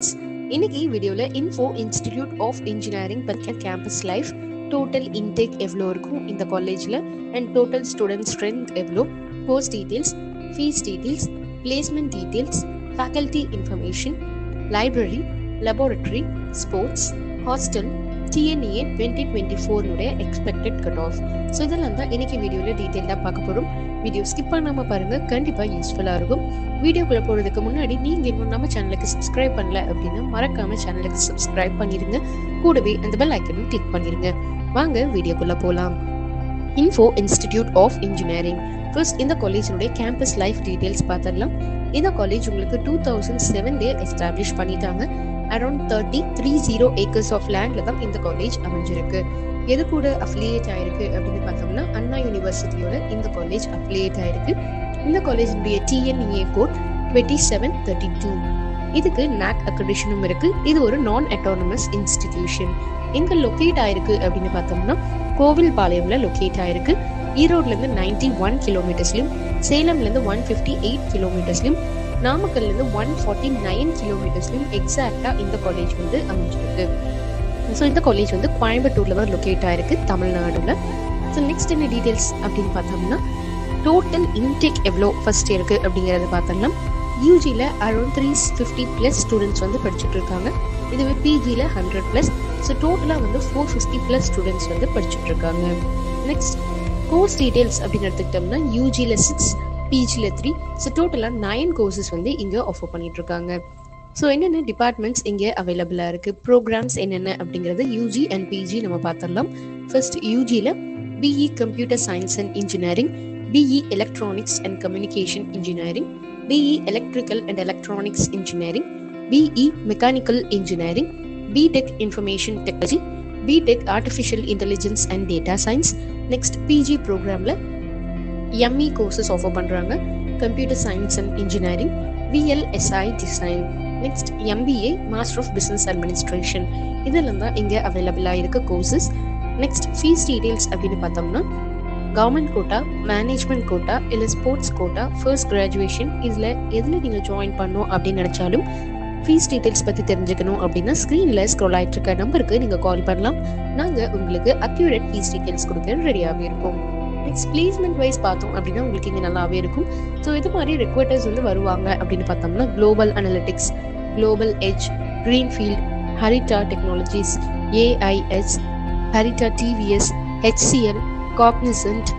இன்னைக்கு வீடியோல info institute of engineering பற்றிய கேம்பஸ் லைஃப் டோட்டல் இன்டேக் எவ்வளோ இருக்கும் இந்த காலேஜில் அண்ட் டோட்டல் ஸ்டூடெண்ட் ஸ்ட்ரென்த் எவ்வளோ course details fees details placement details faculty information library laboratory sports hostel TNEA twenty twenty ஃபோர்னுடைய expected cut off so இதெல்லாம் தான் இன்னைக்கு வீடியோவில் டீட்டெயிலாக பார்க்க போகிறோம் வீடியோ ஸ்கிப் பண்ணாமல் பாருங்கள் கண்டிப்பாக யூஸ்ஃபுல்லாக இருக்கும். வீடியோக்குள்ளே போகிறதுக்கு முன்னாடி நீங்கள் இன்னும் நம்ம சேனலுக்கு சப்ஸ்கிரைப் பண்ணல அப்படின்னா மறக்காமல் சேனலுக்கு சப்ஸ்கிரைப் பண்ணிடுங்க கூடவே அந்த பெல் ஐக்கனும் கிளிக் பண்ணிடுங்க வாங்க வீடியோக்குள்ளே போகலாம் info institute of engineering first இந்த காலேஜினுடைய கேம்பஸ் லைஃப் டீட்டெயில்ஸ் பார்த்துடலாம். இந்த காலேஜ் உங்களுக்கு டூ தௌசண்ட் செவன்லேயே எஸ்டாப்ளிஷ் பண்ணிட்டாங்க. Around thirty three zero acres of லேண்ட்ல தான் இந்த காலேஜ் அமைஞ்சிருக்கு. எது கூட அஃபிலியேட் ஆயிருக்கு அப்படின்னு பார்த்தோம்னா அண்ணா யூனிவர்சிட்டியோட இந்த காலேஜ் அஃபிலியேட் ஆயிருக்கு. இந்த காலேஜினுடைய TNEA code twenty seven thirty two இதுக்கு நாக் அக்ரிடேஷனும் இருக்கு. இது ஒரு நான் அட்டானமஸ் இன்ஸ்டிடியூஷன் எங்க லொக்கேட் ஆயிருக்கு அப்படின்னு பார்த்தோம்னா கோவில்பாளையம்ல லொக்கேட் ஆயிருக்கு. ஈரோட்ல இருந்து நைன்டி ஒன் கிலோமீட்டர்ஸ்லயும் சேலம்ல இருந்து ஒன் பிப்டி எயிட் கிலோமீட்டர்ஸ்லயும் நாமக்கல்ல இருந்து ஒன் ஃபார்ட்டி நைன் கிலோமீட்டர்ஸ்லயும் எக்ஸாக்டா இந்த காலேஜ் வந்து அமைஞ்சிருக்கு. ஸோ இந்த காலேஜ் வந்து கோயம்புத்தூர்ல தான் லொக்கேட் ஆயிருக்கு தமிழ்நாடுல. ஸோ நெக்ஸ்ட் என்ன டீடைல்ஸ் அப்படின்னு பார்த்தோம்னா டோட்டல் இன்டேக் எவ்வளோ ஃபர்ஸ்ட் இயருக்கு அப்படிங்கறத பார்த்தோம்னா யூஜியில் around three fifty plus students வந்து படிச்சுட்டு இருக்காங்க இதுவே பிஜியில் ஹண்ட்ரட் ப்ளஸ் ஸோ டோட்டலாக வந்து ஃபோர் ஃபிஃப்டி ப்ளஸ் ஸ்டூடெண்ட்ஸ் வந்து படிச்சுட்டு இருக்காங்க நெக்ஸ்ட் கோர்ஸ் டீடைல்ஸ் அப்படின்னு எடுத்துக்கிட்டோம்னா யூஜியில் சிக்ஸ் பிஜியில் த்ரீ ஸோ டோட்டலாக நைன் கோர்சஸ் வந்து இங்கே ஆஃபர் பண்ணிட்டு இருக்காங்க ஸோ என்னென்ன டிபார்ட்மெண்ட்ஸ் இங்கே அவைலபிளாக இருக்குது ப்ரோக்ராம்ஸ் என்னென்ன அப்படிங்கிறது யூஜி அண்ட் பிஜி நம்ம பார்த்துடலாம். First யூஜியில் BE computer science and engineering BE electronics and communication engineering BE electrical and electronics engineering BE mechanical engineering BTech information technology BTech artificial intelligence and data science next PG ப்ரோக்ராமில் ME courses offer பண்ணுறாங்க computer science and engineering VLSI design next MBA master of business administration இதெல்லாம் தான் இங்கே அவைலபிளாக இருக்க courses next fees details அப்படின்னு பார்த்தோம்னா government quota management quota இல்லை ஸ்போர்ட்ஸ் கோட்டா ஃபர்ஸ்ட் கிராஜுவேஷன் இதில் எதில் நீங்கள் ஜாயின் பண்ணணும் அப்படின்னு நினச்சாலும் ஃபீஸ் டீடைல்ஸ் பற்றி தெரிஞ்சுக்கணும் அப்படின்னா ஸ்க்ரீனில் ஸ்க்ரோல் ஆகிட்டு இருக்க நம்பருக்கு நீங்கள் கால் பண்ணலாம். நாங்கள் உங்களுக்கு அக்யூரேட் ஃபீஸ் டீடைல்ஸ் கொடுக்க ரெடியாகவே இருக்கோம். நெக்ஸ்ட் பிளேஸ்மெண்ட் வைஸ் பார்த்தோம் அப்படின்னா உங்களுக்கு இங்கே நல்லாவே இருக்கும். ஸோ இது மாதிரி ரெக்வர்டர்ஸ் வந்து வருவாங்க அப்படின்னு பார்த்தோம்னா Global Analytics Global Edge Greenfield Harita technologies AIS Harita TVS HCL Cognizant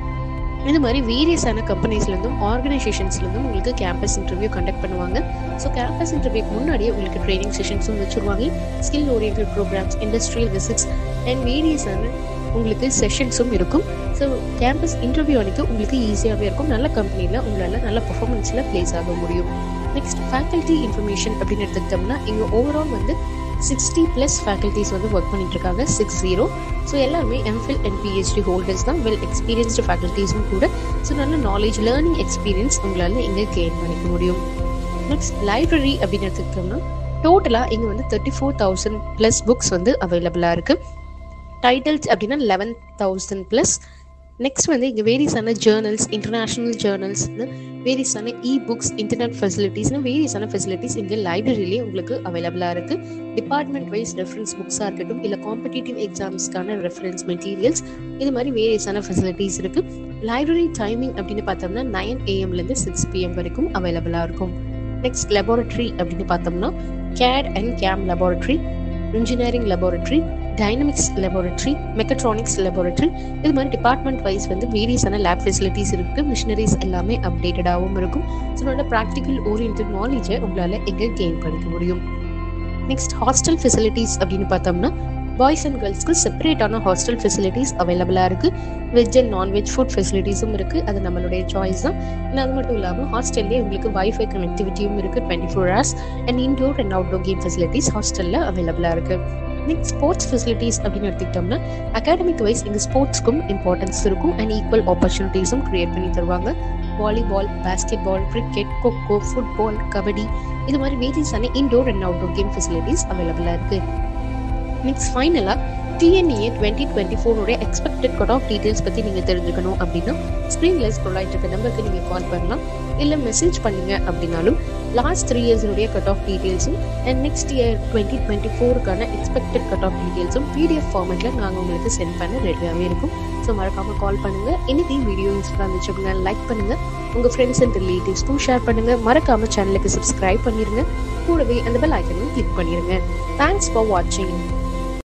இது மாதிரி வேரியஸான கம்பெனிஸ்லேருந்தும் ஆர்கனைசேஷன்ஸ்லேருந்தும் உங்களுக்கு கேம்பஸ் இன்டர்வியூ கண்டக்ட் பண்ணுவாங்க. ஸோ கேம்பஸ் இன்டர்வியூக்கு முன்னாடியே உங்களுக்கு ட்ரைனிங் செஷன்ஸும் வச்சுருவாங்க. Skill oriented programs industrial visits and வேரியஸான உங்களுக்கு செஷன்ஸும் இருக்கும். ஸோ கேம்பஸ் இன்டர்வியூ அன்றைக்கி உங்களுக்கு ஈஸியாகவே இருக்கும். நல்ல கம்பெனியில் உங்களால் நல்ல பர்ஃபார்மன்ஸில் ப்ளேஸ் ஆக முடியும். நெக்ஸ்ட் ஃபேக்கல்ட்டி இன்ஃபர்மேஷன் அப்படின்னு எடுத்துக்கிட்டோம்னா இங்கே ஓவரால் வந்து சிக்ஸ்டி ப்ளஸ் ஃபேக்கல்ட்டிஸ் வந்து ஒர்க் பண்ணிட்டுருக்காங்க சிக்ஸ் ஜீரோ ஸோ எல்லாருமே எம்ஃபில் அண்ட் பிஹெச்டி ஹோல்டர்ஸ் தான். வெல் எக்ஸ்பீரியன்ஸ்டு ஃபேக்கல்ட்டிஸும் கூட. ஸோ நல்ல நாலேஜ் லேர்னிங் எக்ஸ்பீரியன்ஸ் உங்களால் இங்கே கெயின் பண்ணிக்க முடியும். நெக்ஸ்ட் லைப்ரரி அப்படின்னு எடுத்துக்கிட்டோம்னா டோட்டலாக இங்கே வந்து thirty four thousand plus books வந்து அவைலபிளாக இருக்குது டைட்டில்ஸ் அப்படின்னா லெவன் தௌசண்ட் ப்ளஸ் நெக்ஸ்ட் வந்து இங்கே வேரியஸான ஜேர்னல்ஸ் இன்டர்நேஷ்னல் ஜேர்னல்ஸ் வேரியஸான இ புக்ஸ் இன்டர்நெட் ஃபெசிலிட்டிஸ்னு வேரியஸான ஃபெசிலிட்டிஸ் இங்கே லைப்ரரியிலே உங்களுக்கு அவைலபிளாக இருக்குது டிபார்ட்மெண்ட் வைஸ் ரெஃபரன்ஸ் புக்ஸாக இருக்கட்டும் இல்லை காம்படிட்டிவ் எக்ஸாம்ஸ்க்கான ரெஃபரன்ஸ் மெட்டீரியல்ஸ் இது மாதிரி வேரியஸான ஃபெசிலிட்டிஸ் இருக்குது லைப்ரரி டைமிங் அப்படின்னு பார்த்தோம்னா நைன் ஏஎம்லேருந்து சிக்ஸ் பிஎம் வரைக்கும் அவைலபிளாக இருக்கும். நெக்ஸ்ட் லெபார்ட்ரி அப்படின்னு பார்த்தோம்னா CAD and CAM laboratory engineering laboratory dynamics laboratory mechatronics laboratory இது மாதிரி டிபார்ட்மெண்ட் வைஸ் வந்து வேரியஸான லேப் ஃபெசிலிட்டிஸ் இருக்குது மிஷினரிஸ் எல்லாமே அப்டேட்டடாகவும் இருக்கும். ஸோ நல்ல ப்ராக்டிக்கல் ஓரியன்ட் நாலேஜை உங்களால் எங்கே கெயின் பண்ணிக்க முடியும்? நெக்ஸ்ட் ஹாஸ்டல் ஃபெசிலிட்டிஸ் அப்படின்னு பார்த்தோம்னா பாய்ஸ் அண்ட் கேர்ள்ஸ்க்கு செப்பரேட்டான ஹாஸ்டல் ஃபெசிலிட்டிஸ் அவைலபிளாக இருக்குது veg and non veg food ஃபெசிலிட்டிஸும் இருக்குது அது நம்மளுடைய சாய்ஸ் தான். அது மட்டும் இல்லாமல் ஹாஸ்டல்லே உங்களுக்கு வைஃபை கனெக்டிவிட்டியும் இருக்குது twenty four hours and indoor and outdoor game facilities ஹாஸ்டலில் அவைலபிளாக இருக்குது நெக்ஸ்ட் ஸ்போர்ட்ஸ் ஃபெசிலிட்டிஸ் அப்படின்னு எடுத்துக்கிட்டோம்னா அகாடமிக் வைஸ் இங்கே ஸ்போர்ட்ஸ்க்கும் இம்பார்ட்டன்ஸ் இருக்கும். அண்ட் ஈக்குவல் ஆப்பர்ச்சுனிட்டிஸும் கிரியேட் பண்ணி தருவாங்க. Volleyball basketball cricket kho-kho football kabaddi இது மாதிரி வேரியஸான indoor and outdoor game facilities அவைலபிளாக இருக்குது நெக்ஸ்ட் ஃபைனலாக டிஎன்ஏ டுவெண்ட்டி டுவெண்ட்டி ஃபோனுடைய எக்ஸ்பெக்டட் கட் ஆஃப் டீடைல்ஸ் பற்றி நீங்கள் தெரிஞ்சுக்கணும் அப்படின்னா ஸ்க்ரீனில் ஸ்க்ரோல் ஆகிட்டு இருக்க நம்பருக்கு நீங்கள் கால் பண்ணலாம். இல்லை மெசேஜ் பண்ணீங்க அப்படின்னாலும் லாஸ்ட் த்ரீ இயர்ஸினுடைய கட் ஆஃப் டீட்டெயில்ஸும் and next year twenty twenty ஃபோருக்கான expected cut off டீட்டெயில்ஸும் பிடிஎஃப் ஃபார்மெட்டில் நாங்கள் உங்களுக்கு சென்ட் பண்ண ரெடியாகவே இருக்கும். ஸோ மறக்காமல் கால் பண்ணுங்கள் இன்னைக்கு வீடியோ யூஸ்ஃபுல்லாக இருந்துச்சு அப்படின்னா லைக் பண்ணுங்கள் உங்கள் ஃப்ரெண்ட்ஸ் அண்ட் ரிலேட்டிவ்ஸ்க்கும் ஷேர் பண்ணுங்கள் மறக்காமல் சேனலுக்கு சப்ஸ்கிரைப் பண்ணிடுங்க கூடவே அந்த பெல் ஐக்கனையும் கிளிக் பண்ணிடுங்க தேங்க்ஸ் ஃபார் வாட்சிங்